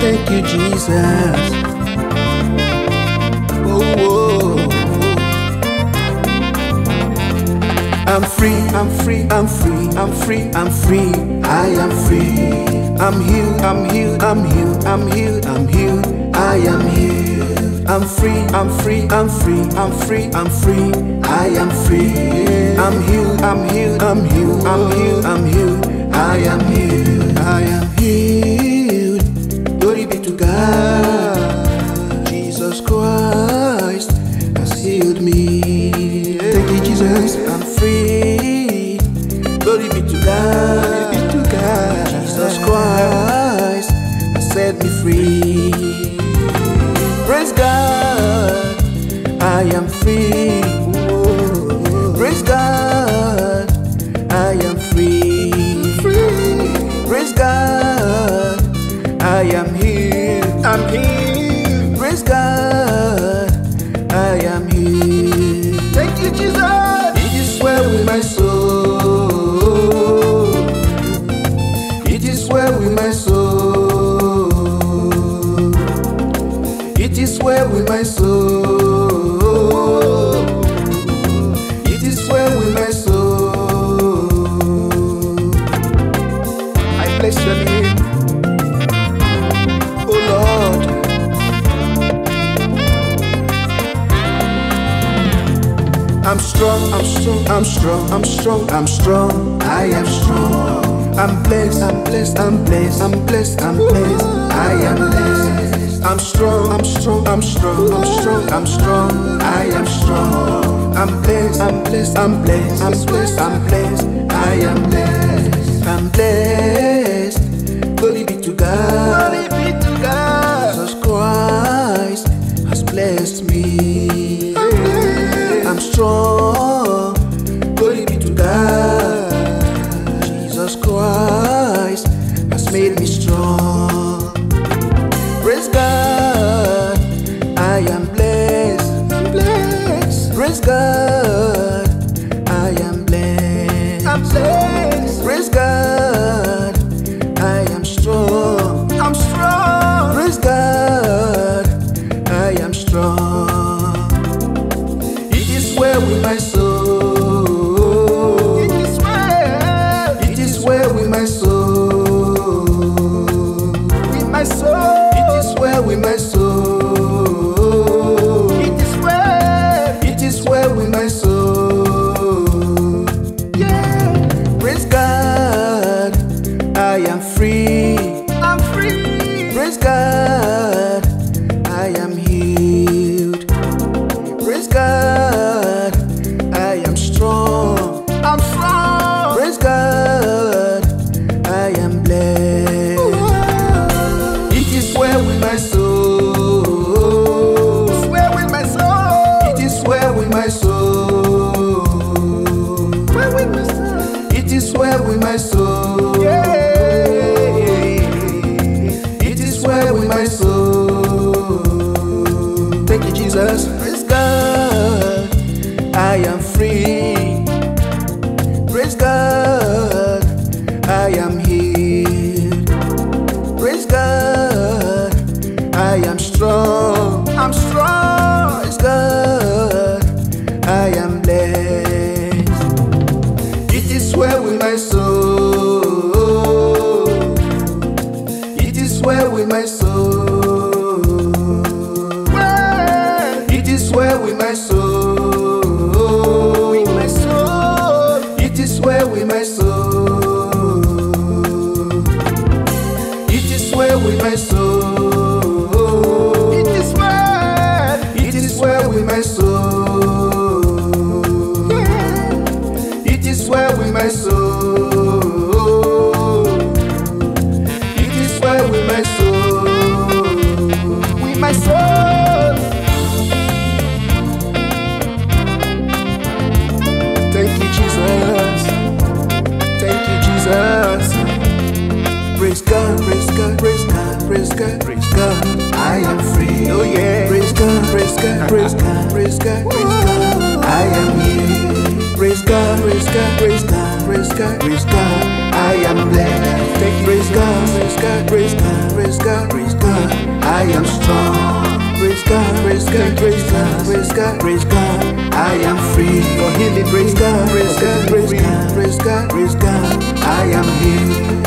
Thank you, Jesus. Oh, oh, I'm free, I'm free, I'm free, I'm free, I'm free. I am free. I'm healed, I'm healed, I'm healed, I'm healed, I'm healed. I am healed. I'm free, I'm free, I'm free, I'm free, I'm free. I am free. I'm healed, I'm healed, I'm healed, I'm healed, I'm healed. I am healed. I am am free. Praise God. I am free. Praise God. I am here. I'm healed. Strong, I'm strong, I'm strong, I'm strong, I'm strong, I am strong. I'm blessed, I'm blessed, I'm blessed, I'm blessed, I'm blessed, I am blessed. I'm strong, I'm strong, I'm strong, I'm strong, I'm strong, I am strong. I'm blessed, I'm blessed, I'm blessed, I'm blessed, I'm blessed, I am blessed. I'm blessed. Glory be to God. Praise God. I am blessed. I'm blessed. Praise is with my soul. It is well with my soul. Thank you, Jesus. Praise God. I am free. Praise God. I am healed. Praise God. Well with my soul. It is well with my soul. My soul. It is well with my soul. With my soul. Thank you, Jesus. Thank you, Jesus. Praise God, praise God, praise God, praise God, praise God. I am free. Oh yeah. Praise God, praise God, praise God, praise God, praise God. I am God, praise God, praise God, praise God, praise God. I am blessed. Praise God, praise God, praise God, praise God, praise God. I am strong. Praise God, praise God, praise God, praise God, praise God. I am free for healing. Praise God, praise God, praise God, praise God, praise God. I am healed.